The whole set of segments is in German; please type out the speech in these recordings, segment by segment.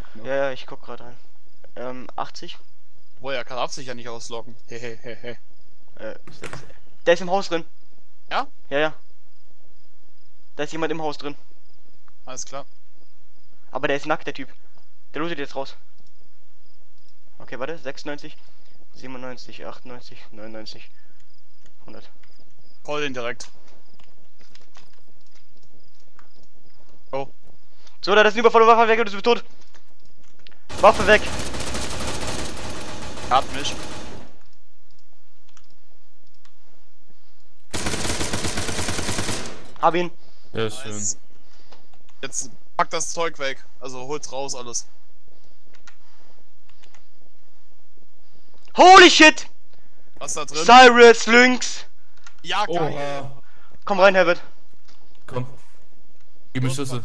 ausloggt, ne? Ja, ja, ich guck gerade rein. Ähm, 80? Boah, er darf sich ja nicht ausloggen. Hehehehe. Äh, der ist im Haus drin. Ja? Ja, ja. Da ist jemand im Haus drin. Alles klar. Aber der ist nackt, der Typ. Der lootet jetzt raus. Okay, warte. 96, 97, 98, 99, 100. Call den direkt. Oh. So, da ist ein Überfall, Waffe weg, du bist tot. Waffe weg. Hat mich. Hab ihn. Ja, schön. Nice. Jetzt pack das Zeug weg. Also hol's raus alles. Holy shit! Was da drin? Cyrus Lynx! ja, geil. Oha. Komm rein, Herbert. Komm. Gib mir Schlüssel.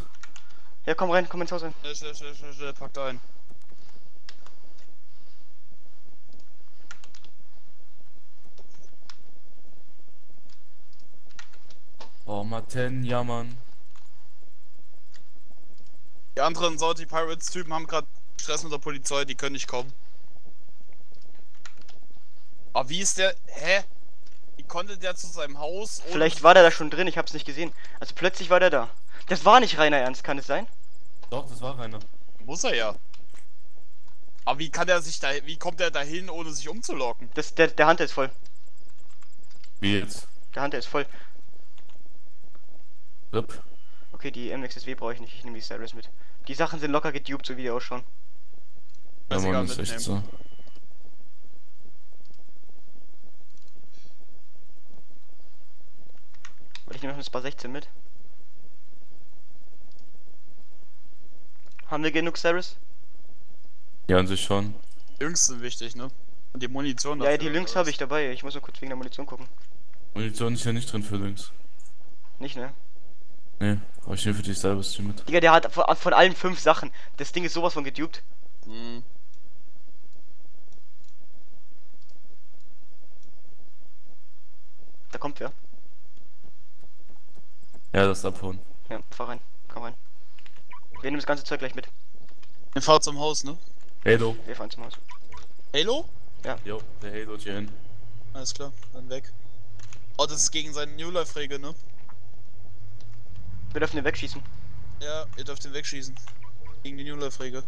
Ja, komm rein, komm ins Haus rein. Schnell, schnell, schnell, schnell, pack da ein. Oh, Martin, ja, Mann. Die anderen Salty Pirates Typen haben gerade Stress mit der Polizei, die können nicht kommen. Aber wie ist der. Hä? Wie konnte der zu seinem Haus? ohne- Vielleicht war der da schon drin, ich hab's nicht gesehen. Also plötzlich war der da. Das war nicht reiner Ernst, kann es sein? Doch, das war einer. Muss er ja. Aber wie kann er sich da. Wie kommt er dahin, ohne sich umzulocken? Das, der, der Hunter ist voll. Wie jetzt? Der Hunter ist voll. Rip. Okay, die M6SW brauche ich nicht, ich nehme die Cyrus mit. Die Sachen sind locker gedupt, so wie die ausschauen. Ja, Scheißegal, Mann, ist echt so. ich nehme noch ein Spa 16 mit. Haben wir genug Cyrus? Ja, an sich schon. Jungs sind wichtig, ne? Und die Munition Ja, die Lynx oder habe ich dabei. Ich muss nur kurz wegen der Munition gucken. Munition ist ja nicht drin für links. Nicht, ne? Nee, aber ich nehme für dich selber Stream mit. Digga, der hat von, von allen fünf Sachen. Das Ding ist sowas von gedupt. Hm. Da kommt wer. Ja, das abhauen. Ja, fahr rein. Komm rein. Wir nehmen das ganze Zeug gleich mit. Wir fahren zum Haus, ne? Halo. Wir fahren zum Haus. Halo? Jo, der Halo hier hin. Alles klar, dann weg. Oh, das ist gegen seine New Life-Regel, ne? Wir dürfen den wegschießen. Ja, ihr dürft ihn wegschießen. Gegen die New Life-Regel.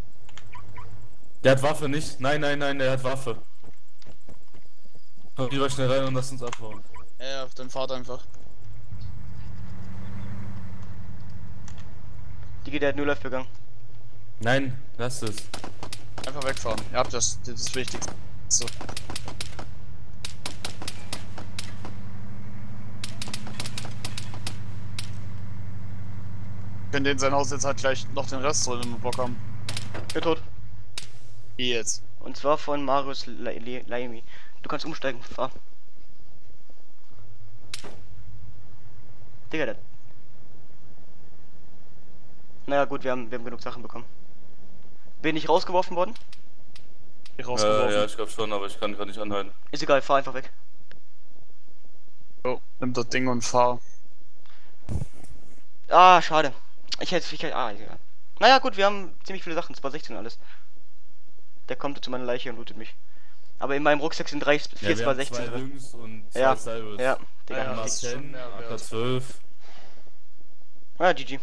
Der hat Waffe nicht? Nein, nein, nein, der hat Waffe. Komm lieber schnell rein und lass uns abhauen. Ja, ja, dann fahrt einfach. Digi, der hat nur Life begangen. Nein, lass es. Einfach wegfahren. Ihr habt das, das ist wichtig. So. Können den sein Haus jetzt halt gleich noch den Rest wenn wir Bock haben. Bin tot. Wie jetzt? Und zwar von Marius Laimi. Du kannst umsteigen, fahr. Digga, der. Naja, gut, wir haben, wir haben genug Sachen bekommen. Bin ich rausgeworfen worden? Ich Äh, rausgeworfen. ja, ich glaube schon, aber ich kann gerade nicht anhalten. Ist egal, fahr einfach weg. So, nimm das Ding und fahr. Ah, schade. Ich hätte, ich hätte, ah, egal. Naja, gut, wir haben ziemlich viele Sachen, zwar 16 alles. Der kommt zu meiner Leiche und lootet mich. Aber in meinem Rucksack sind drei, vier, ja, wir zwar haben 16 zwei drin. Und zwei Ja, Cyrus. Ja, Digga. Ja, Ja, das ist schon Martin, mehr wert. AK-12. ah, GG.